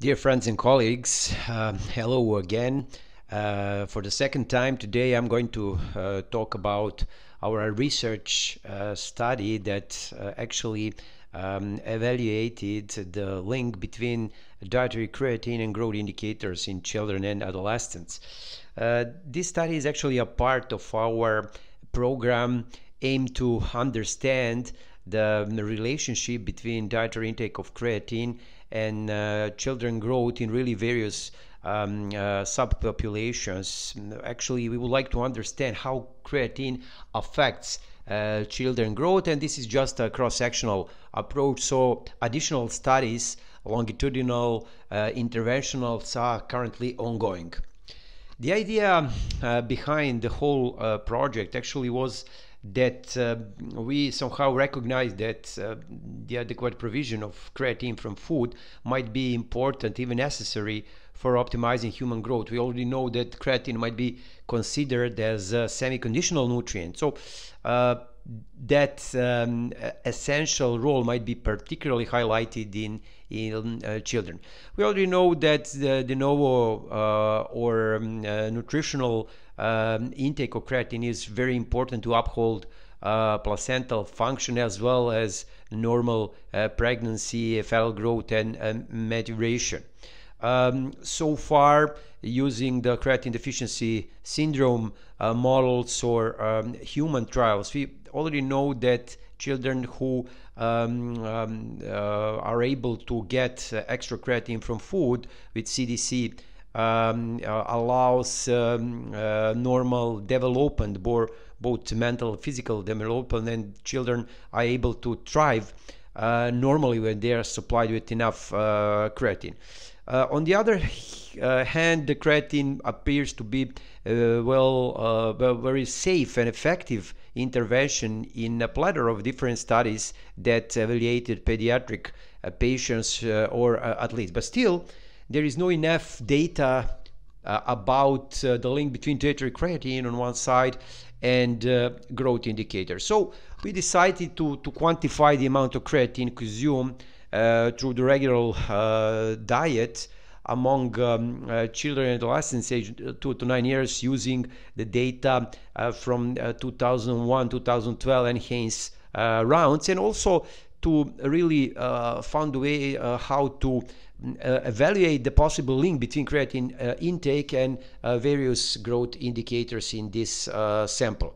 Dear friends and colleagues, uh, hello again. Uh, for the second time today, I'm going to uh, talk about our research uh, study that uh, actually um, evaluated the link between dietary creatine and growth indicators in children and adolescents. Uh, this study is actually a part of our program aimed to understand the relationship between dietary intake of creatine and uh, children growth in really various um, uh, subpopulations. Actually, we would like to understand how creatine affects uh, children growth, and this is just a cross-sectional approach. So, additional studies, longitudinal, uh, interventionals are currently ongoing. The idea uh, behind the whole uh, project actually was that uh, we somehow recognize that uh, the adequate provision of creatine from food might be important, even necessary for optimizing human growth. We already know that creatine might be considered as a semi-conditional nutrient. So uh, that um, essential role might be particularly highlighted in in uh, children. We already know that the de novo uh, or um, uh, nutritional um, intake of creatine is very important to uphold uh, placental function as well as normal uh, pregnancy, fetal growth, and, maturation. Um, so far, using the creatine deficiency syndrome uh, models or um, human trials, we already know that children who um, um, uh, are able to get uh, extra creatine from food with CDC um, uh, allows um, uh, normal development, both, mental, physical development, and children are able to thrive uh, normally when they are supplied with enough uh, creatine. Uh, on the other uh, hand, the creatine appears to be well, very safe and effective intervention in a plethora of different studies that evaluated pediatric patients or athletes. But still, there is no enough data uh, about uh, the link between dietary creatine on one side and uh, growth indicators. So we decided to, to quantify the amount of creatine consumed uh, through the regular uh, diet among um, uh, children and adolescents aged 2 to 9 years using the data from 2001, 2012 NHANES rounds and also to really find a way how to uh, evaluate the possible link between creatine uh, intake and uh, various growth indicators in this uh, sample.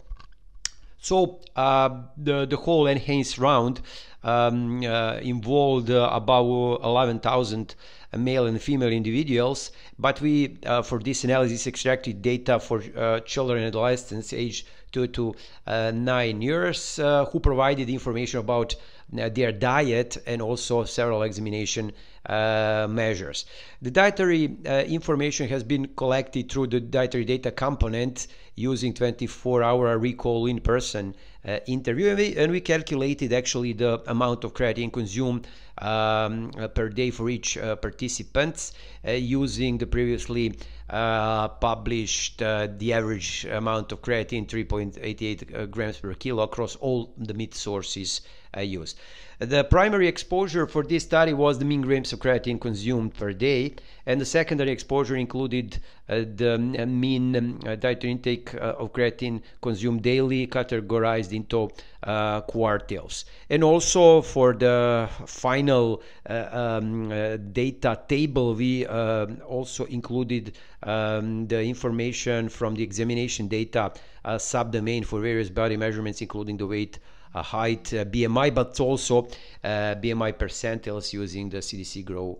So uh, the, the whole NHANES round um, uh, involved about 11,000 male and female individuals, but we, for this analysis, extracted data for children and adolescents aged 2 to 9 years who provided information about their diet and also several examination uh, measures. The dietary uh, information has been collected through the dietary data component using 24-hour recall in-person uh, interview, and we, and we, calculated actually the amount of creatine consumed um, uh, per day for each uh, participant uh, using the previously published the average amount of creatine 3.88 grams per kilo across all the meat sources used. The primary exposure for this study was the mean grams of creatine consumed per day, and the secondary exposure included uh, the um, mean um, uh, dietary intake uh, of creatine consumed daily, categorized into uh, quartiles. And also for the final uh, um, uh, data table, we also included um, the information from the examination data subdomain for various body measurements, including the weight uh, height, uh, BMI, but also uh, BMI percentiles using the CDC Grow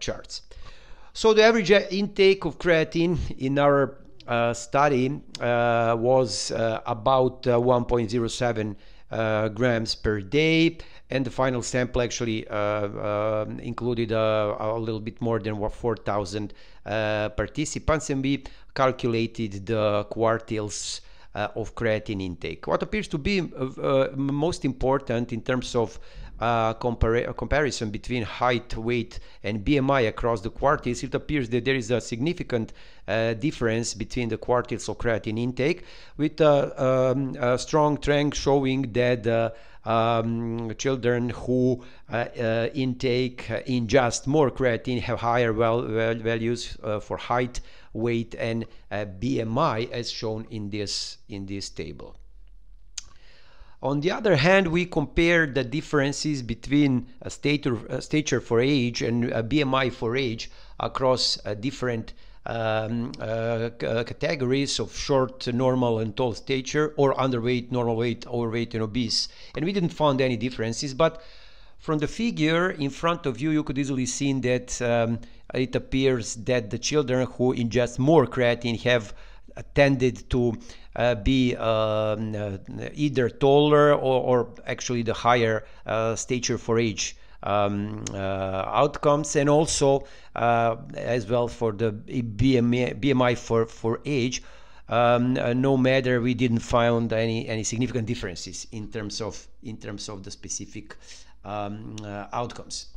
charts. So the average intake of creatine in our uh, study uh, was uh, about 1.07 grams per day and the final sample actually um, included a little bit more than 4,000 participants and we calculated the quartiles uh, of creatine intake. What appears to be uh, most important in terms of uh, compar comparison between height, weight, and BMI across the quartiles, it appears that there is a significant uh, difference between the quartiles of creatine intake, with um, a strong trend showing that um, children who uh, uh, intake uh, ingest more creatine have higher values for height, weight, and BMI, as shown in this in this table. On the other hand, we compare the differences between a stature, stature for age and BMI for age across different um, uh, categories of short, normal, and tall stature, or underweight, normal weight, overweight, and obese. And we didn't find any differences, but from the figure in front of you, you could easily see that um, it appears that the children who ingest more creatine have tended to uh, be um, uh, either taller or, or, actually the higher uh, stature for age um, uh, outcomes and also uh, as well for the BMI, BMI for, for age. Um, uh, no matter we didn't find any any significant differences in terms of in terms of the specific um, outcomes.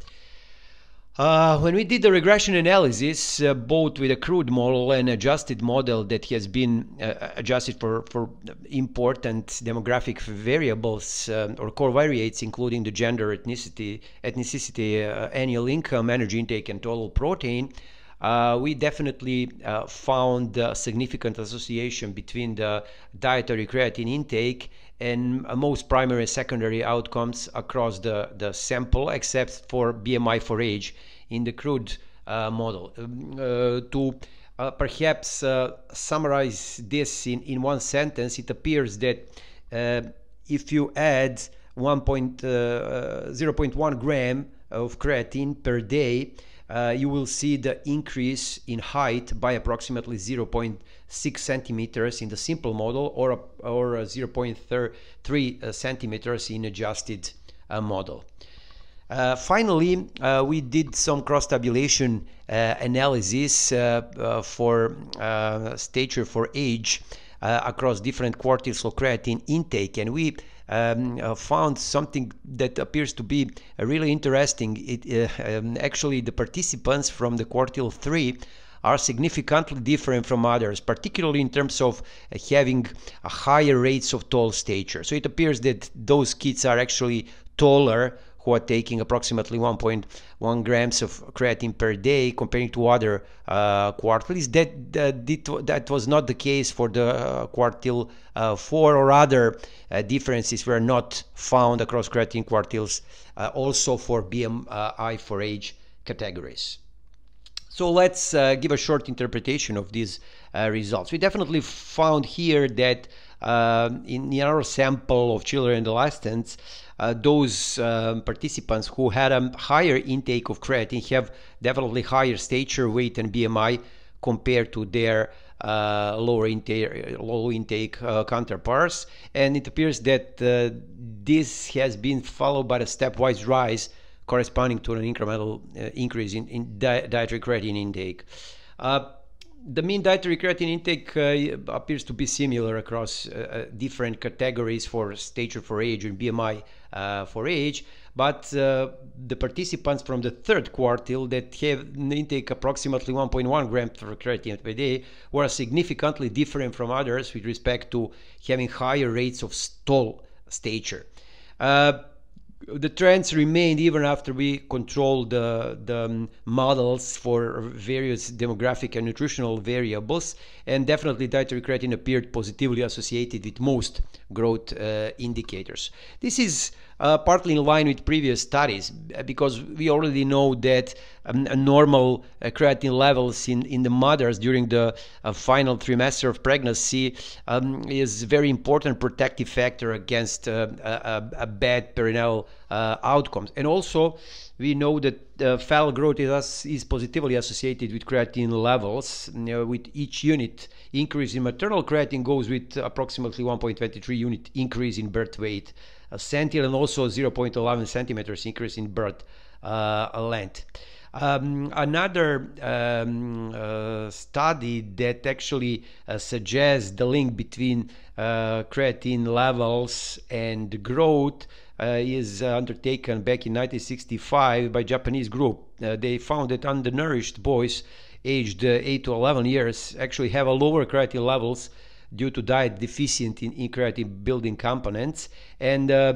Uh, when we did the regression analysis, uh, both with a crude model and adjusted model that has been uh, adjusted for, for important demographic variables um, or covariates, including the gender, ethnicity, ethnicity, uh, annual income, energy intake, and total protein, uh, we definitely uh, found a significant association between the dietary creatine intake and most primary and secondary outcomes across the, the sample except for BMI for age in the crude uh, model. Um, uh, to uh, perhaps uh, summarize this in, in one sentence, it appears that if you add 1 0.1 gram of creatine per day, uh, you will see the increase in height by approximately 0.6 centimeters in the simple model or, or 0.3 centimeters in adjusted uh, model. Uh, finally, uh, we did some cross-tabulation uh, analysis for stature for age across different quartiles of creatine intake, and we um, uh, found something that appears to be uh, really interesting. It, uh, um, actually, the participants from the quartile 3 are significantly different from others, particularly in terms of having higher rates of tall stature. So it appears that those kids are actually taller who are taking approximately 1.1 grams of creatine per day comparing to other uh, quartiles. That, that, that was not the case for the uh, quartile uh, 4 or other uh, differences were not found across creatine quartiles, uh, also for BMI for age categories. So let's uh, give a short interpretation of these results. We definitely found here that in, in our sample of children and adolescents, uh, those um, participants who had a higher intake of creatine have definitely higher stature, weight, and BMI compared to their uh, lower intake, low intake uh, counterparts. And it appears that uh, this has been followed by a stepwise rise corresponding to an incremental uh, increase in, in di dietary creatine intake. Uh, the mean dietary creatine intake uh, appears to be similar across uh, uh different categories for stature for age and BMI uh, for age, but uh, the participants from the third quartile that have an intake approximately 1.1 grams per creatine per day were significantly different from others with respect to having higher rates of tall stature. Uh, the trends remained even after we controlled the, the um, models for various demographic and nutritional variables, and definitely dietary creatine appeared positively associated with most growth uh, indicators. This is uh, partly in line with previous studies uh, because we already know that um, normal uh, creatine levels in, in the mothers during the uh, final trimester of pregnancy um, is a very important protective factor against uh, a, a, bad perinatal uh, outcomes. And also, we know that uh, fetal growth is, is, positively associated with creatine levels. You know, with each unit increase in maternal creatine goes with approximately 1.23 unit increase in birth weight a centile and also 0.11 centimeters increase in birth uh, length. Um, another um, uh, study that actually uh, suggests the link between uh, creatine levels and growth uh, is undertaken back in 1965 by Japanese group. Uh, they found that undernourished boys aged 8 to 11 years actually have a lower creatine levels due to diet deficient in, in creatine building components and uh,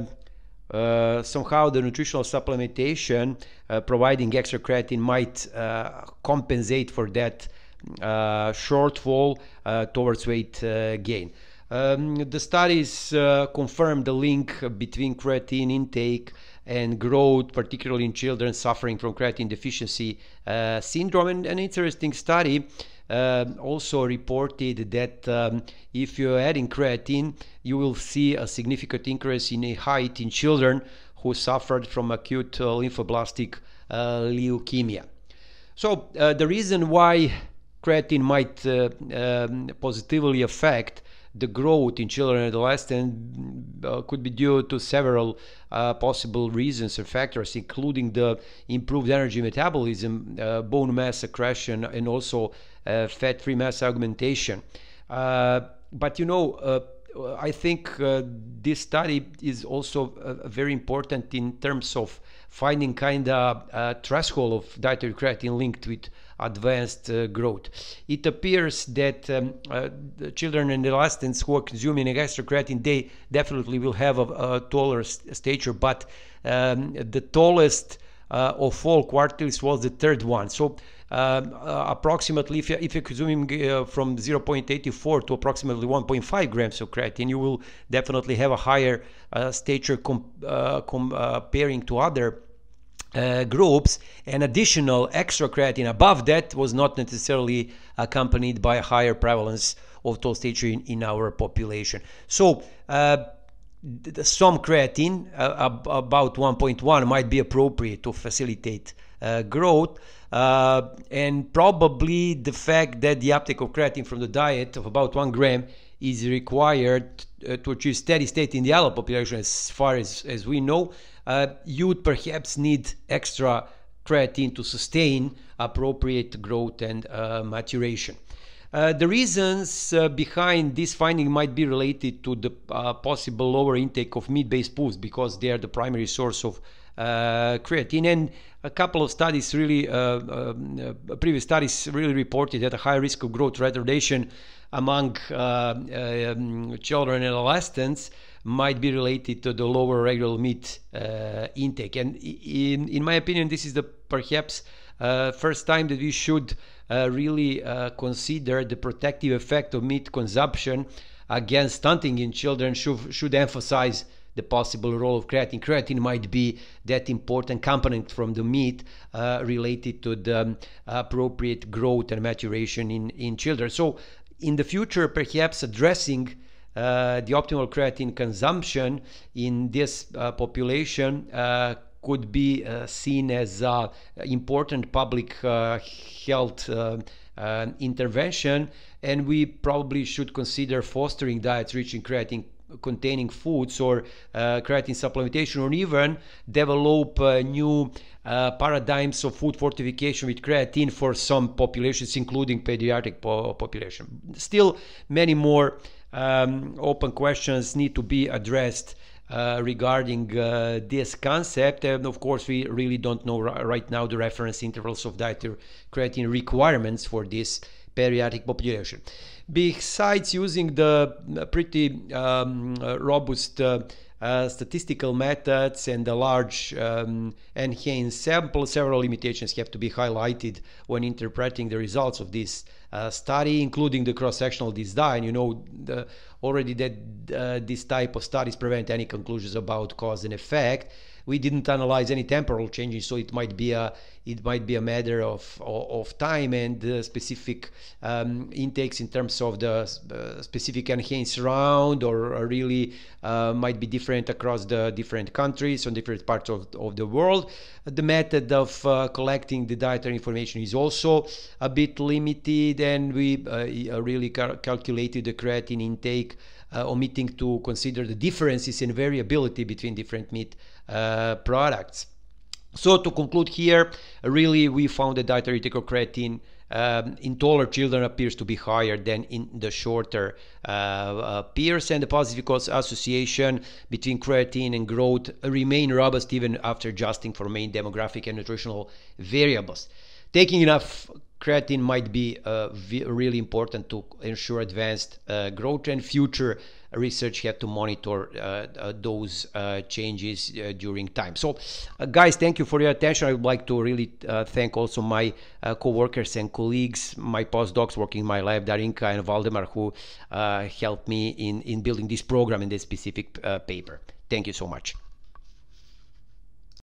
uh, somehow the nutritional supplementation uh, providing extra creatine might uh, compensate for that uh, shortfall uh, towards weight gain. Um, the studies confirm the link between creatine intake and growth, particularly in children suffering from creatine deficiency syndrome. And an interesting study uh, also reported that um, if you're adding creatine, you will see a significant increase in height in children who suffered from acute uh, lymphoblastic uh, leukemia. So uh, the reason why creatine might uh, um, positively affect the growth in children and adolescents uh, could be due to several uh, possible reasons or factors, including the improved energy metabolism, uh, bone mass accretion, and also fat-free mass augmentation. Uh, but you know, uh, I think this study is also very important in terms of finding kind of a threshold of dietary creatine linked with advanced uh, growth. It appears that um, uh, children and adolescents who are consuming extra creatine, they definitely will have a, a taller stature, but um, the tallest uh, of all quartiles was the third one. So um, uh, approximately, if, you, if you're consuming uh, from 0.84 to approximately 1.5 grams of creatine, you will definitely have a higher uh, stature com comparing to other uh, groups and additional extra creatine above that was not necessarily accompanied by a higher prevalence of tall stature in, in our population. So uh, some creatine, uh, about 1.1, might be appropriate to facilitate uh, growth. Uh, and probably the fact that the uptake of creatine from the diet of about one gram is required uh, to achieve steady state in the adult population as far as, as we know, uh, you would perhaps need extra creatine to sustain appropriate growth and uh, maturation. Uh, the reasons uh, behind this finding might be related to the uh, possible lower intake of meat-based foods because they are the primary source of creatine. And a couple of studies really, uh, um, previous studies really reported that a high risk of growth retardation among um, children and adolescents might be related to the lower regular meat intake. And in, in my opinion, this is the perhaps first time that we should uh, really uh, consider the protective effect of meat consumption against stunting in children should, should emphasize the possible role of creatine. Creatine might be that important component from the meat uh, related to the um, appropriate growth and maturation in, in children. So, in the future, perhaps addressing uh, the optimal creatine consumption in this uh, population uh, could be uh, seen as an important public uh, health intervention, and we probably should consider fostering diets rich in creatine containing foods or uh, creatine supplementation or even develop uh, new uh, paradigms of food fortification with creatine for some populations including pediatric po population still many more um, open questions need to be addressed uh, regarding uh, this concept. And of course, we really don't know right now the reference intervals of dietary creatine requirements for this pediatric population. Besides using the uh, pretty um, uh, robust uh, uh, statistical methods and the large um, NHANES sample, several limitations have to be highlighted when interpreting the results of this uh, study, including the cross-sectional design. You know the, already that uh, this type of studies prevent any conclusions about cause and effect we didn't analyze any temporal changes, so it might be a it might be a matter of of, time and uh, specific um, intakes in terms of the uh, specific NHANES round, or, or really uh, might be different across the different countries or different parts of, of the world. The method of uh, collecting the dietary information is also a bit limited, and we uh, really cal calculated the creatine intake uh, omitting to consider the differences in variability between different meat uh, products. So to conclude here, really we found that dietary creatine um, in taller children appears to be higher than in the shorter uh, uh, peers and the positive cause association between creatine and growth remain robust even after adjusting for main demographic and nutritional variables. Taking enough creatine might be uh, really important to ensure advanced uh, growth and future research had to monitor uh, uh, those uh, changes during time. So, guys, thank you for your attention. I would like to really thank also my co-workers and colleagues, my postdocs working in my lab, Darinka and Valdemar, who helped me in, in building this program in this specific paper. Thank you so much.